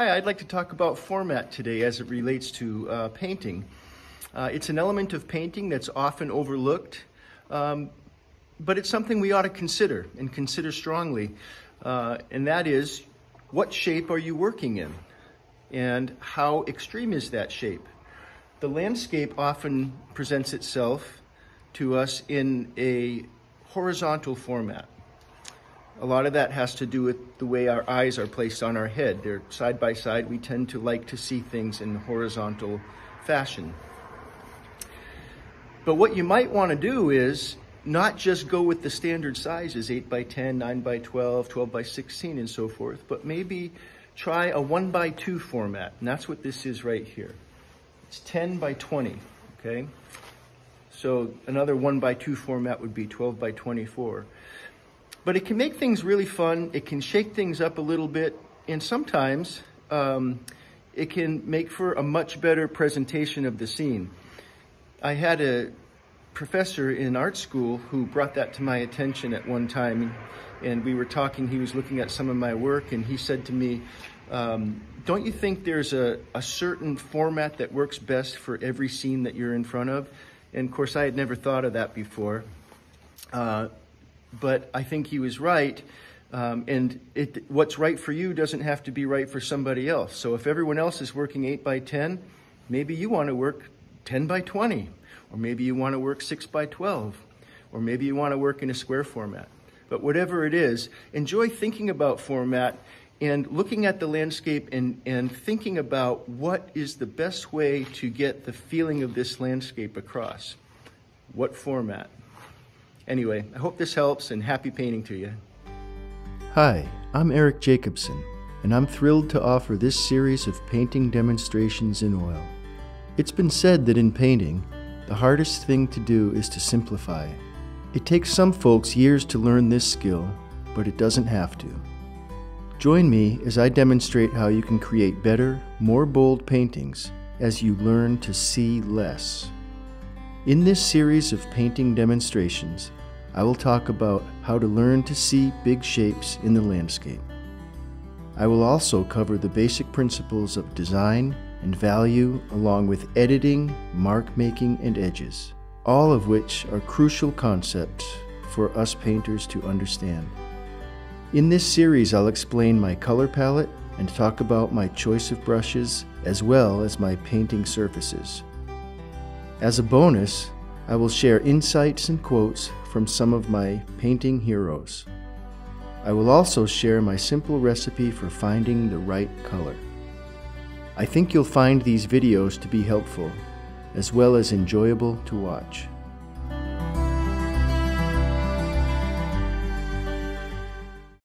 Hi, I'd like to talk about format today as it relates to uh, painting. Uh, it's an element of painting that's often overlooked, um, but it's something we ought to consider and consider strongly. Uh, and that is, what shape are you working in? And how extreme is that shape? The landscape often presents itself to us in a horizontal format. A lot of that has to do with the way our eyes are placed on our head. They're side by side. We tend to like to see things in horizontal fashion. But what you might want to do is not just go with the standard sizes 8 by 10, 9 by 12, 12 by 16, and so forth, but maybe try a 1 by 2 format. And that's what this is right here. It's 10 by 20, okay? So another 1 by 2 format would be 12 by 24. But it can make things really fun. It can shake things up a little bit. And sometimes um, it can make for a much better presentation of the scene. I had a professor in art school who brought that to my attention at one time. And we were talking, he was looking at some of my work, and he said to me, um, Don't you think there's a, a certain format that works best for every scene that you're in front of? And of course, I had never thought of that before. Uh, but I think he was right. Um, and it, what's right for you doesn't have to be right for somebody else. So if everyone else is working 8 by 10, maybe you want to work 10 by 20, or maybe you want to work 6 by 12, or maybe you want to work in a square format. But whatever it is, enjoy thinking about format and looking at the landscape and, and thinking about what is the best way to get the feeling of this landscape across. What format? Anyway, I hope this helps and happy painting to you. Hi, I'm Eric Jacobsen, and I'm thrilled to offer this series of painting demonstrations in oil. It's been said that in painting, the hardest thing to do is to simplify. It takes some folks years to learn this skill, but it doesn't have to. Join me as I demonstrate how you can create better, more bold paintings as you learn to see less. In this series of painting demonstrations, I will talk about how to learn to see big shapes in the landscape. I will also cover the basic principles of design and value along with editing, mark making, and edges, all of which are crucial concepts for us painters to understand. In this series, I'll explain my color palette and talk about my choice of brushes as well as my painting surfaces. As a bonus, I will share insights and quotes from some of my painting heroes. I will also share my simple recipe for finding the right color. I think you'll find these videos to be helpful, as well as enjoyable to watch.